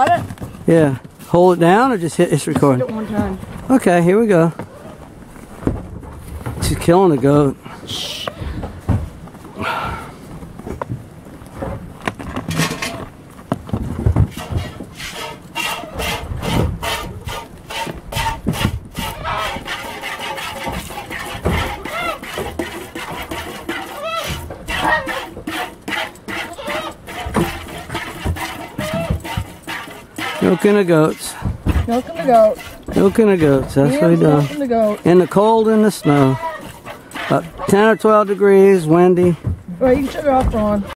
It? Yeah. Hold it down or just hit it's recording? it one time. Okay, here we go. She's killing the goat. Milking the goats. Milking the goat. Milking the goats. That's what we do. milking the goat. In the cold and the snow. About 10 or 12 degrees, windy. Right, you can shut it off, Ron.